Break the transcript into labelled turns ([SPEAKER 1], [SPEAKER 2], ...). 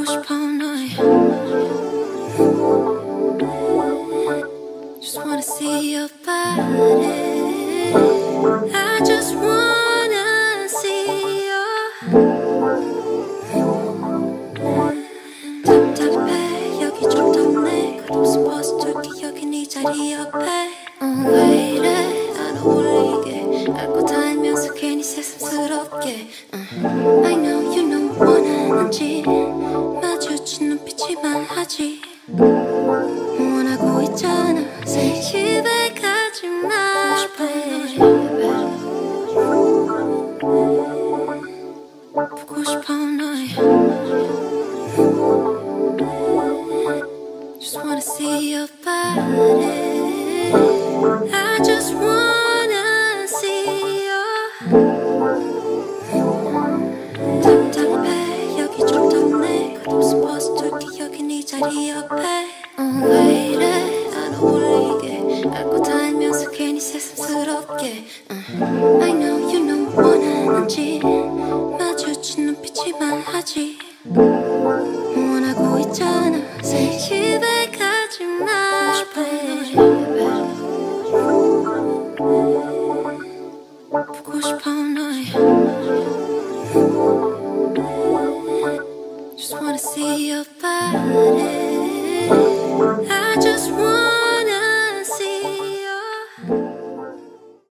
[SPEAKER 1] 보고 싶어 너의 Just wanna see your body. I just wanna see your 답답해 여기 좀 덥네. 겉없이 버스줄게 여기 네 자리 옆에. 어, 왜 이래? 안 어울리게. 알고 다니면서 괜히 새삼스럽게. 음, 말하지 원하고 있잖아 새 집에 가지마 보고 싶어 너의 Just wanna see your body. I just wanna 네 옆에 어, 왜 이래? 안 어울리게. 알고 다니면서 괜히 새삼스럽게. 음, I know you know 원하는지. 마주친 눈빛이 말하지. 원하고 있잖아. 새 집에 가지 마 보고 싶어 너의 see your body. I just